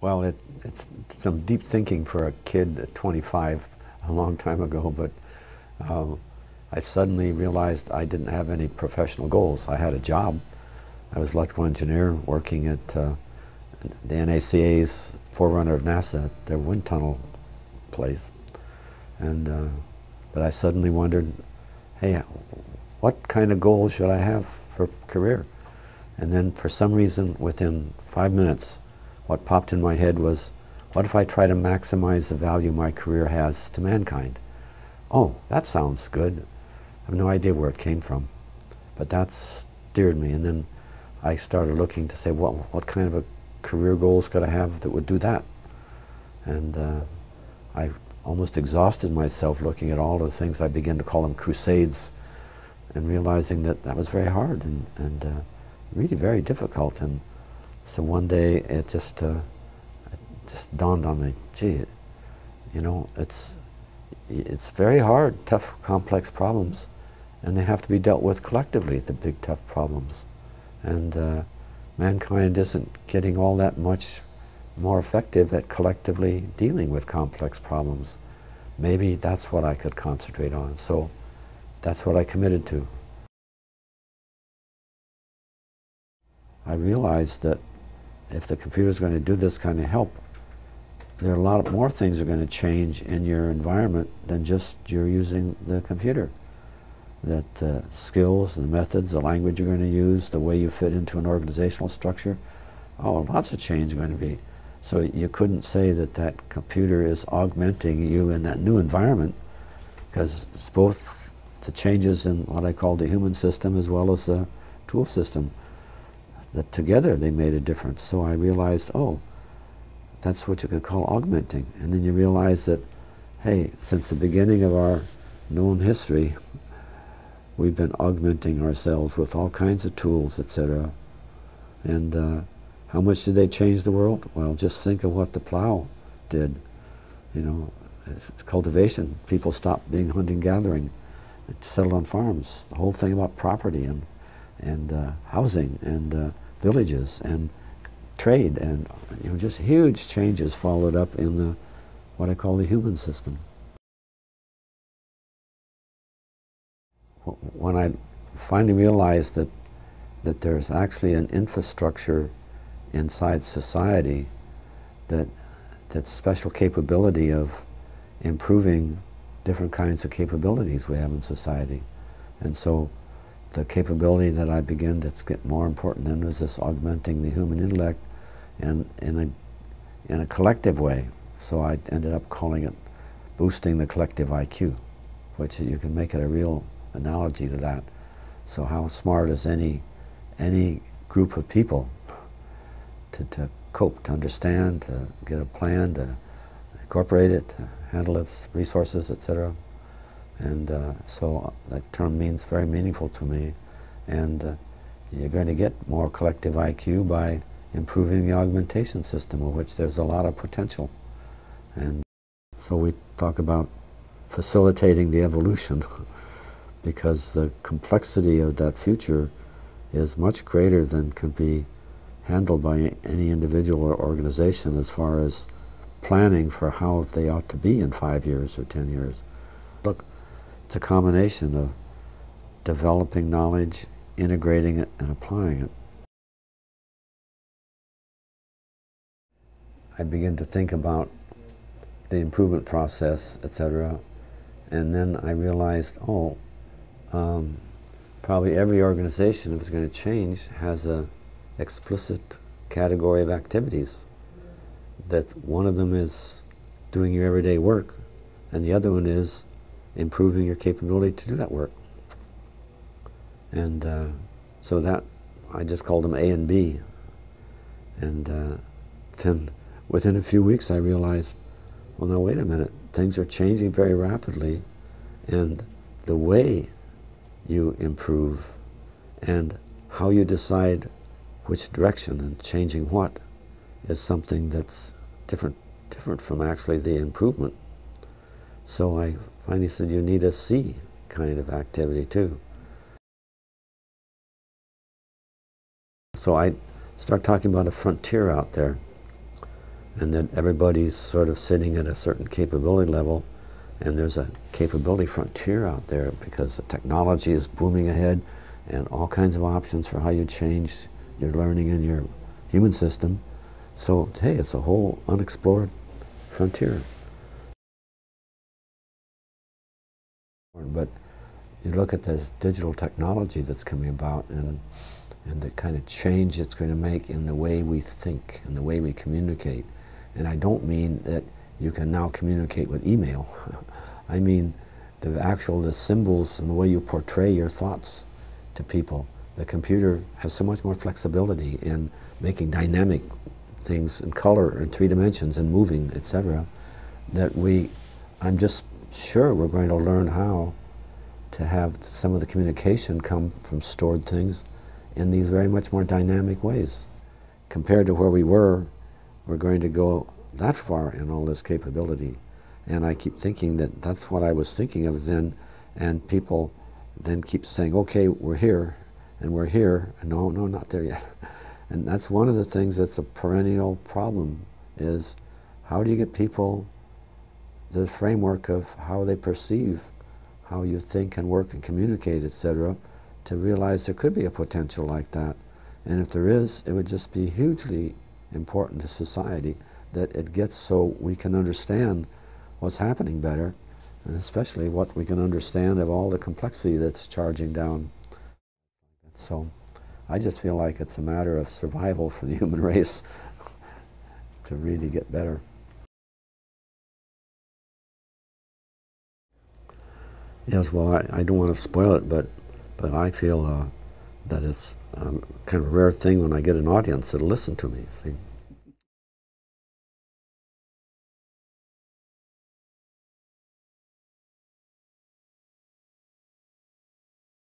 Well, it, it's some deep thinking for a kid at 25, a long time ago, but um, I suddenly realized I didn't have any professional goals. I had a job. I was electrical engineer working at uh, the NACA's forerunner of NASA, their wind tunnel place. And, uh, but I suddenly wondered, hey, what kind of goals should I have for career? And then for some reason, within five minutes, what popped in my head was, what if I try to maximize the value my career has to mankind? Oh, that sounds good. I have no idea where it came from, but that steered me. And then I started looking to say, what, what kind of a career goals could I have that would do that? And uh, I almost exhausted myself looking at all the things I began to call them crusades and realizing that that was very hard and, and uh, really very difficult. And so one day it just, uh, it just dawned on me, gee, you know, it's, it's very hard, tough, complex problems, and they have to be dealt with collectively, the big, tough problems. And uh, mankind isn't getting all that much more effective at collectively dealing with complex problems. Maybe that's what I could concentrate on. So that's what I committed to. I realized that if the computer is going to do this kind of help, there are a lot more things are going to change in your environment than just you're using the computer. That uh, skills, the methods, the language you're going to use, the way you fit into an organizational structure, oh, lots of change going to be. So you couldn't say that that computer is augmenting you in that new environment because it's both the changes in what I call the human system as well as the tool system that together they made a difference. So I realized, oh, that's what you could call augmenting. And then you realize that, hey, since the beginning of our known history, we've been augmenting ourselves with all kinds of tools, etc. And uh, how much did they change the world? Well, just think of what the plow did. You know, cultivation. People stopped being hunting gathering, settled on farms. The whole thing about property and and uh, housing and uh, villages and trade and you know just huge changes followed up in the what I call the human system. When I finally realized that that there's actually an infrastructure inside society that that special capability of improving different kinds of capabilities we have in society. And so the capability that I began to get more important then was this augmenting the human intellect and in a, in a collective way. So I ended up calling it boosting the collective IQ, which you can make it a real analogy to that. So how smart is any, any group of people to, to cope, to understand, to get a plan, to incorporate it, to handle its resources, etc. And uh, so that term means very meaningful to me. And uh, you're going to get more collective IQ by improving the augmentation system, of which there's a lot of potential. And so we talk about facilitating the evolution because the complexity of that future is much greater than can be handled by any individual or organization as far as planning for how they ought to be in five years or ten years. Look, it's a combination of developing knowledge, integrating it, and applying it. I begin to think about the improvement process, etc. And then I realized, oh, um, probably every organization, if it's going to change, has a explicit category of activities. That one of them is doing your everyday work, and the other one is improving your capability to do that work. And uh, so that, I just called them A and B. And uh, then within a few weeks I realized, well, now wait a minute, things are changing very rapidly, and the way you improve and how you decide which direction and changing what is something that's different, different from actually the improvement. So I finally said, you need a a C kind of activity too. So I start talking about a frontier out there. and that everybody's sort of sitting at a certain capability level, and there's a capability frontier out there because the technology is booming ahead, and all kinds of options for how you change your learning and your human system. So, hey, it's a whole unexplored frontier. But you look at this digital technology that's coming about and, and the kind of change it's going to make in the way we think and the way we communicate. And I don't mean that you can now communicate with email. I mean the actual the symbols and the way you portray your thoughts to people. The computer has so much more flexibility in making dynamic things in color in three dimensions and moving, etc., that we, I'm just sure we're going to learn how to have some of the communication come from stored things in these very much more dynamic ways. Compared to where we were, we're going to go that far in all this capability. And I keep thinking that that's what I was thinking of then, and people then keep saying, okay, we're here, and we're here, and no, no, not there yet. And that's one of the things that's a perennial problem is how do you get people the framework of how they perceive how you think and work and communicate, etc., to realize there could be a potential like that. And if there is, it would just be hugely important to society that it gets so we can understand what's happening better, and especially what we can understand of all the complexity that's charging down. So I just feel like it's a matter of survival for the human race to really get better. Yes, well, I, I don't want to spoil it, but but I feel uh, that it's um, kind of a rare thing when I get an audience that'll listen to me. See.